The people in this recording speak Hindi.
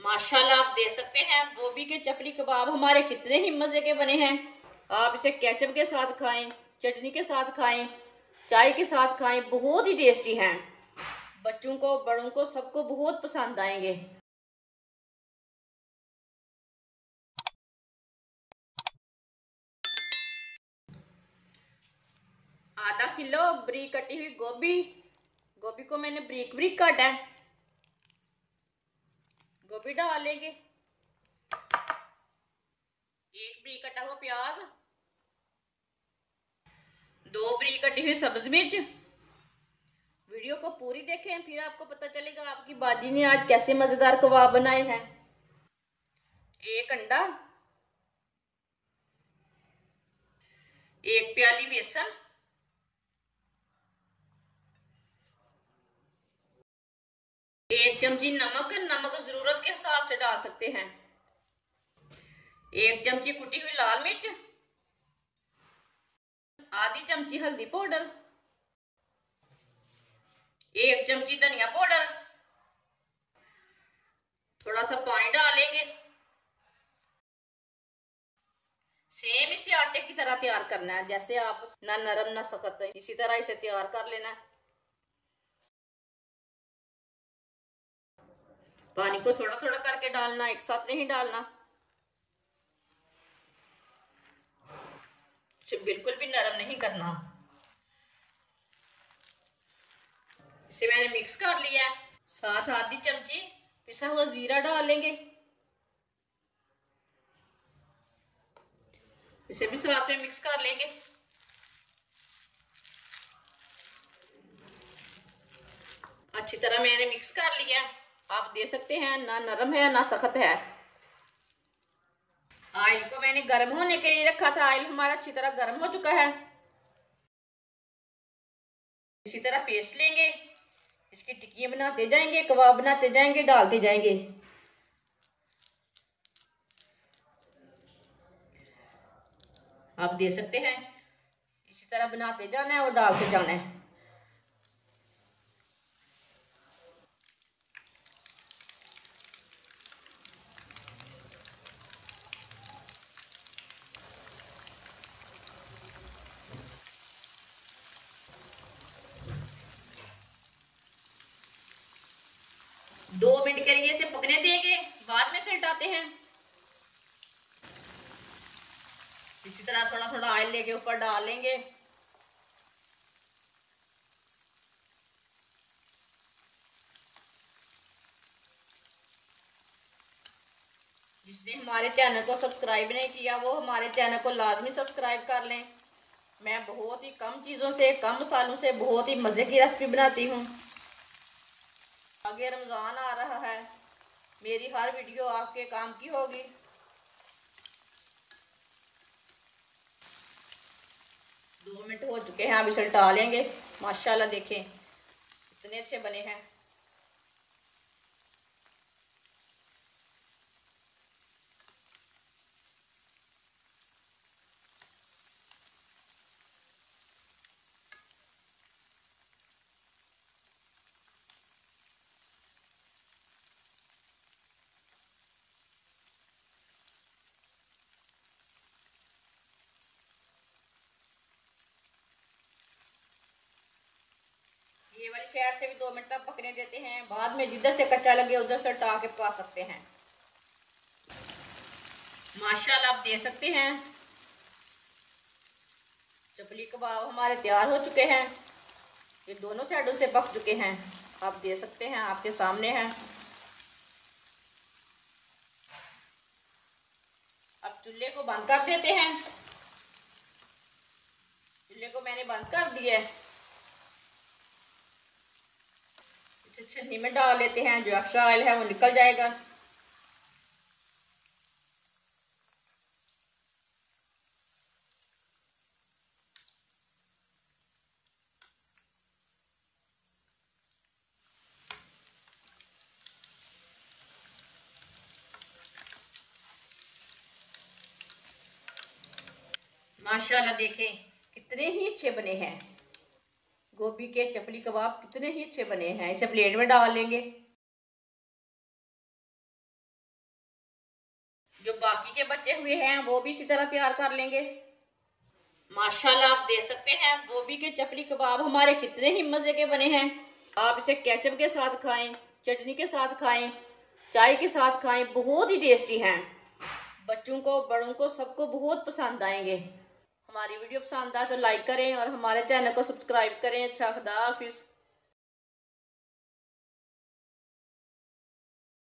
माशाल्लाह आप देख सकते हैं, गोभी के चपली कबाब हमारे कितने ही मज़े के बने हैं। आप इसे केचप के साथ खाएँ, चटनी के साथ खाएँ, चाय के साथ खाएँ, बहुत ही टेस्टी हैं। बच्चों को, बड़ों को सबको बहुत पसंद आएँगे। आधा किलो बरीक कटी हुई गोभी। गोभी को मैंने बरीक बरीक काटा है। गोभी डाल लेंगे। एक बरीक कटा हुआ प्याज। दो बरीक कटी हुई सब्ज मिर्च। वीडियो को पूरी देखें, फिर आपको पता चलेगा आपकी बाजी ने आज कैसे मज़ेदार कबाब बनाए हैं। एक अंडा। एक प्याली बेसन। एक चमची नमक नमक ज़रूरत के हिसाब से डाल सकते हैं। एक चमची कुटी हुई लाल मिर्च, आधी चमची हल्दी पाउडर, एक चमची धनिया पाउडर। थोड़ा सा पानी डालेंगे। सेम इसे आटे की तरह तैयार करना है, जैसे आप ना नरम ना सख्त, इसी तरह इसे तैयार कर लेना है। पानी को थोड़ा थोड़ा करके डालना, एक साथ नहीं डालना। बिल्कुल भी नरम नहीं करना। इसे मैंने मिक्स कर लिया है। साथ आधी चमची पिसा हुआ जीरा डाल लेंगे। इसे भी साथ में मिक्स कर लेंगे। अच्छी तरह मैंने मिक्स कर लिया है। आप दे सकते हैं, ना नरम है, ना सख्त है। आयल को मैंने गर्म होने के लिए रखा था। आयल हमारा अच्छी तरह गर्म हो चुका है। इसी तरह पेस्ट लेंगे। इसकी टिक्कियाँ बनाते जाएँगे, कबाब बनाते जाएँगे, डालते जाएँगे। आप दे सकते हैं। इसी तरह बनाते जाना है और डालते जाना है। दो मिनट के लिए इसे पकने देंगे, बाद में से हैं। इसी तरह थोड़ा थोड़ा ऑयल लेके ऊपर डाल लेंगे। जिसने हमारे चैनल को सब्सक्राइब नहीं किया, वो हमारे चैनल को लाजमी सब्सक्राइब कर लें। मैं बहुत ही कम चीज़ों से, कम मसालों से बहुत ही मज़े की रेसिपी बनाती हूँ। आगे रमज़ान आ रहा है। मेरी हर वीडियो आपके काम की होगी। दो मिनट हो चुके हैं अब इसे उल्टा लेंगे। माशाल्लाह देखें, इतने अच्छे बने हैं। वाली साइड से भी दो मिनट तक पकने देते हैं। बाद में जिधर से कच्चा लगे, उधर से हटा के पका सकते हैं। माशाल्लाह, आप दे सकते हैं। चपली कबाब हमारे तैयार हो चुके हैं। ये दोनों साइडों से पक चुके हैं। आप दे सकते हैं, आपके सामने हैं। अब चूल्हे को बंद कर देते हैं। चूल्हे को मैंने बंद कर दिया है। छन्नी में डाल लेते हैं, जो एक्स्ट्रा ऑयल है वो निकल जाएगा। माशाल्लाह देखें, कितने ही अच्छे बने हैं। गोभी के चपली कबाब कितने ही अच्छे बने हैं, इसे प्लेट में डाल लेंगे। जो बाकी के बचे हुए हैं, वो भी इसी तरह तैयार कर लेंगे। माशाल्लाह, आप देख सकते हैं, गोभी के चपली कबाब हमारे कितने ही मज़े के बने हैं। आप इसे केचप के साथ खाएँ, चटनी के साथ खाएँ, चाय के साथ खाएँ, बहुत ही टेस्टी हैं। बच्चों को, बड़ों को सबको बहुत पसंद आएँगे। हमारी वीडियो पसंद आए तो लाइक करें और हमारे चैनल को सब्सक्राइब करें। अच्छा खुदा हाफिज़